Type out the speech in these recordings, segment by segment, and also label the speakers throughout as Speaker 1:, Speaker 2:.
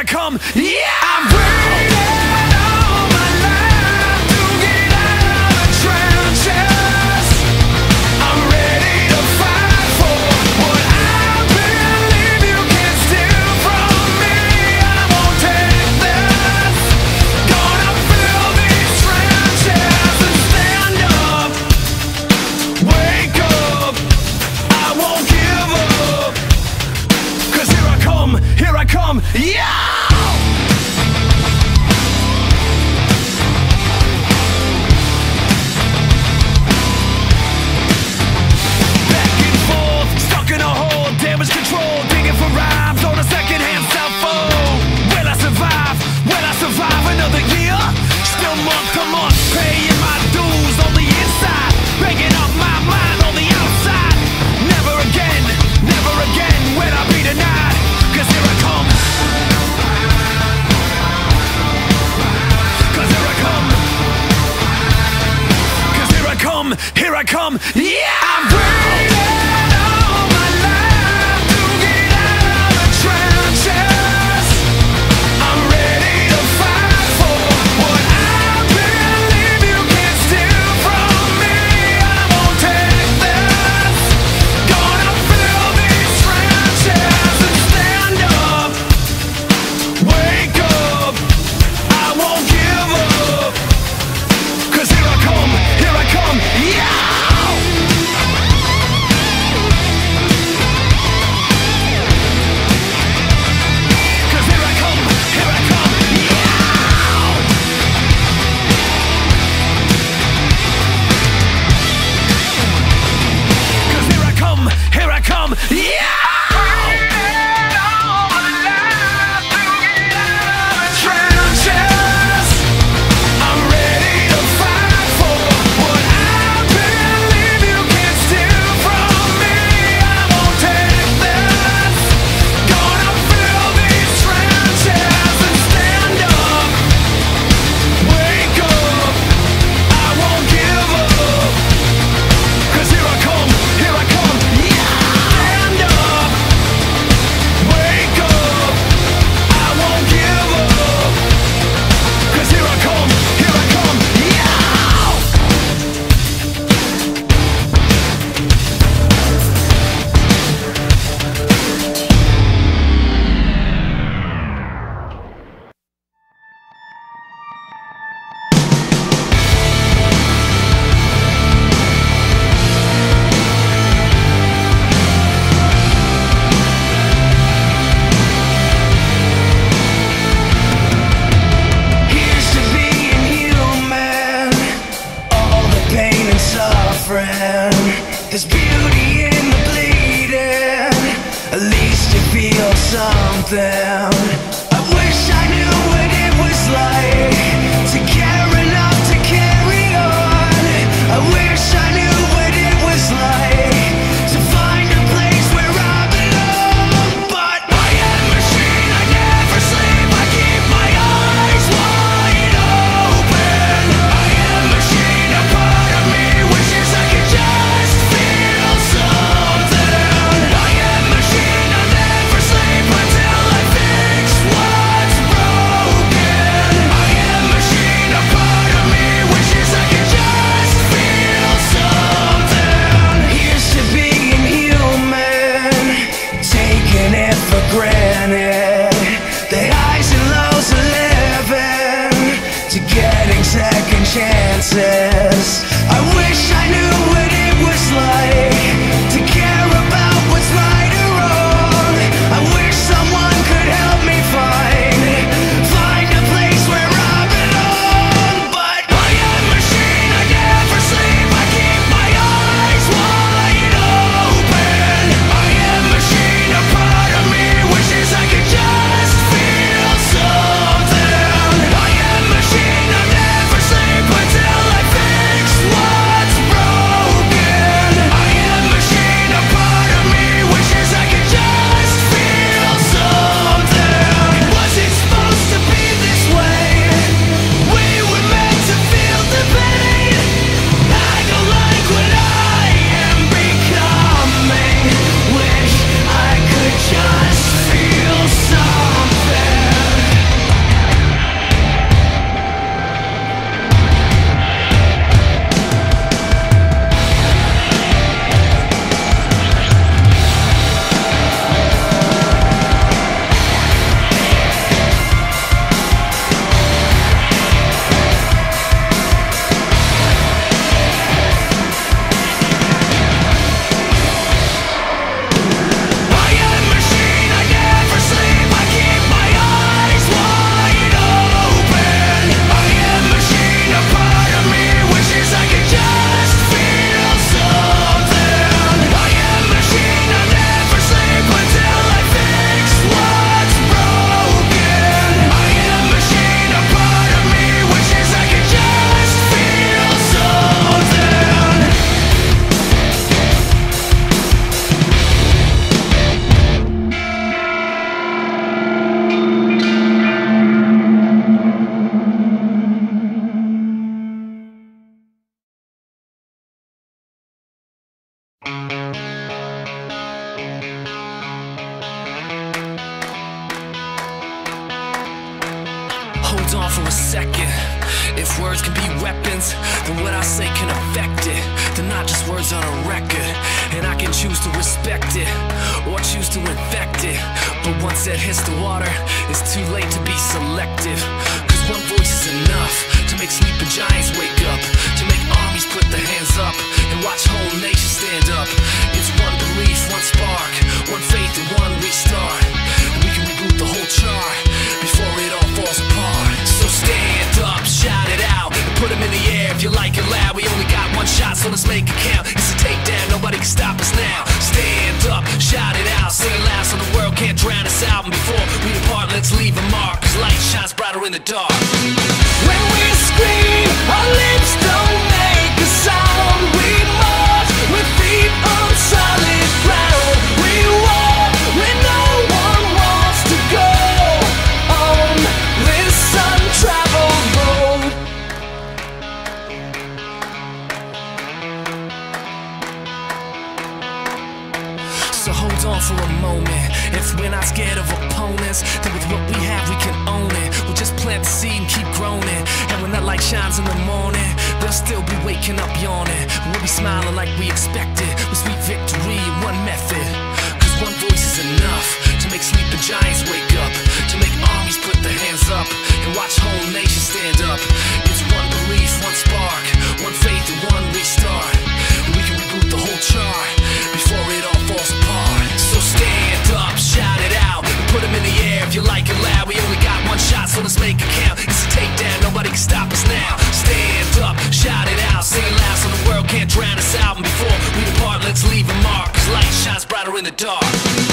Speaker 1: I come, yeah! I'm come. Yeah, I'm ready. come. Yeah. There's beauty in the bleeding. At least you feel something. Words can be weapons, then what I say can affect it. They're not just words on a record, and I can choose to respect it or choose to infect it. But once it hits the water, it's too late to be selective. Cause one voice is enough to make sleeping giants wake up, to make armies put their hands up, and watch whole nations stand up. It's one belief, one spark, one faith, and one restart. Let's make it count. It's a takedown, nobody can stop us now. Stand up, shout it out, sing it loud so the world can't drown us out. And before we depart, let's leave a mark, cause light shines brighter in the dark. Shines in the morning, they'll still be waking up yawning. We'll be smiling like we expected, with sweet victory in one method. Cause one voice is enough to make sleeping giants wake up, to make armies put their hands up, and watch whole nations stand up. It's one belief, one spark, let's leave a mark, light shines brighter in the dark.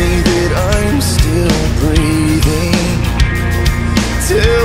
Speaker 1: me that I'm still breathing. Tell